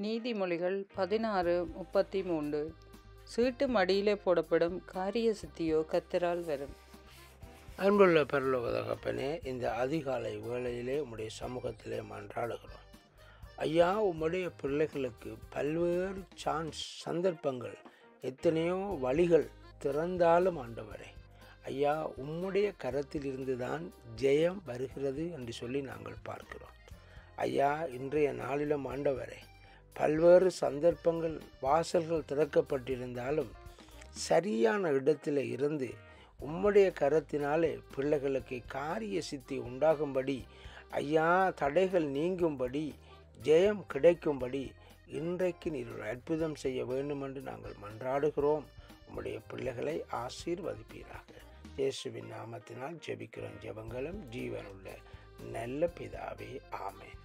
நீதிமொழிகள் பதினாறு முப்பத்தி மூன்று சீட்டு மடியிலே போடப்படும் காரிய சித்தியோ கத்தரால் வரும். அன்புள்ள பரலோக தகப்பனே இந்த அதிகாலை வேளையிலே உம்முடைய சமூகத்திலே மன்றாடுகிறோம். ஐயா உம்முடைய பிள்ளைகளுக்கு பல்வேறு சான்ஸ் சந்தர்ப்பங்கள் எத்தனையோ வழிகள் திறந்தாலும் ஆண்டவரே. ஐயா உம்முடைய கரத்திலிருந்து தான் ஜெயம் வருகிறது என்று சொல்லி நாங்கள் பார்க்கிறோம். ஐயா இன்றைய நாளிலும் ஆண்டவரே பல்வேறு சந்தர்ப்பங்கள் வாசல்கள் திறக்கப்பட்டிருந்தாலும் சரியான இடத்தில் இருந்து உம்முடைய கரத்தினாலே பிள்ளைகளுக்கு காரிய சித்தி உண்டாகும்படி ஐயா தடைகள் நீங்கும்படி ஜெயம் கிடைக்கும்படி இன்றைக்கு நீர் ஒரு அற்புதம் செய்ய வேண்டும் என்று நாங்கள் மன்றாடுகிறோம். உம்முடைய பிள்ளைகளை ஆசீர்வதிப்பீராக. இயேசுவின் நாமத்தினால் ஜெபிக்கிறோம் ஜெபங்களும் ஜீவனுள்ள நல்ல பிதாவே ஆமேன்.